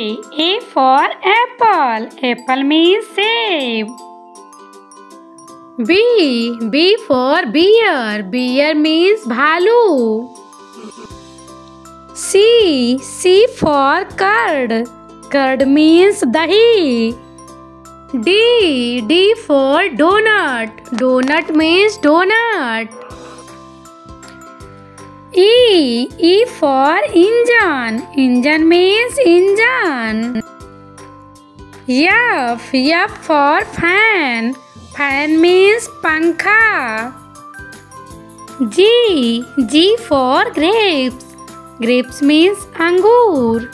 A for apple. Apple means save. B. B for bear. Bear means bhalu. C. C for curd. Curd means dahi. D. D for donut. Donut means donut. E. E for engine. Engine means engine. F. F for fan. Fan means pankha. G. G for grapes. Grapes means angur.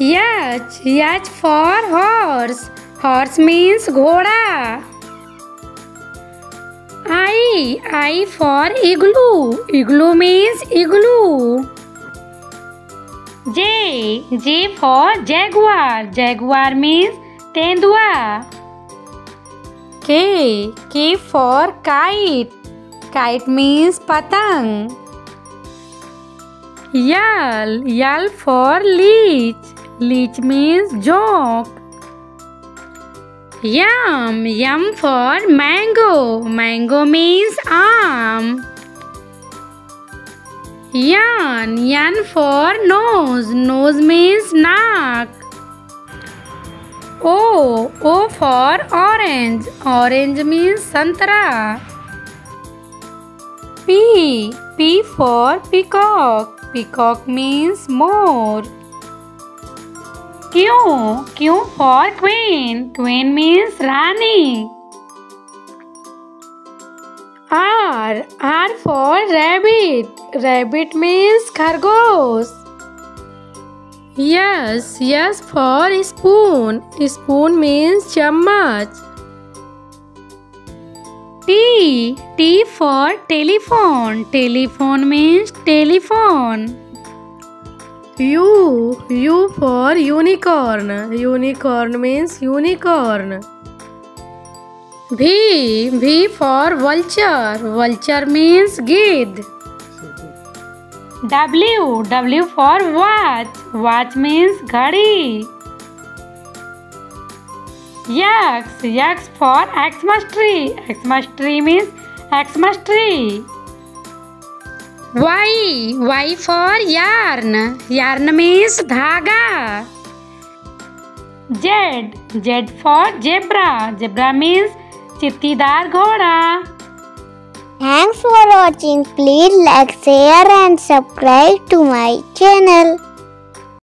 H. H for horse. Horse means ghoda. I. For igloo. Igloo means igloo. J. J for jaguar. Jaguar means tendua. K. K for kite. Kite means patang. L. L for leech. Leech means joke. Yum. Yum for mango. Mango means arm. Yan. Yan for nose. Nose means naak. O. O for orange. Orange means santara. P. P for peacock. Peacock means more. क्यों? Q for queen queen means Rani. R R for rabbit rabbit means खरगोश। S S for spoon spoon means चम्मच। T T for telephone telephone means telephone U. U for unicorn. Unicorn means unicorn. V. V for vulture. Vulture means gid. W. W for watch. Watch means ghadi. X. X for Xmas tree. Xmas tree means Xmas tree. Y. Y for yarn. Yarn means dhaga. Z. Z for zebra. Zebra means चित्तीदार घोड़ा Thanks for watching. Please like, share and subscribe to my channel.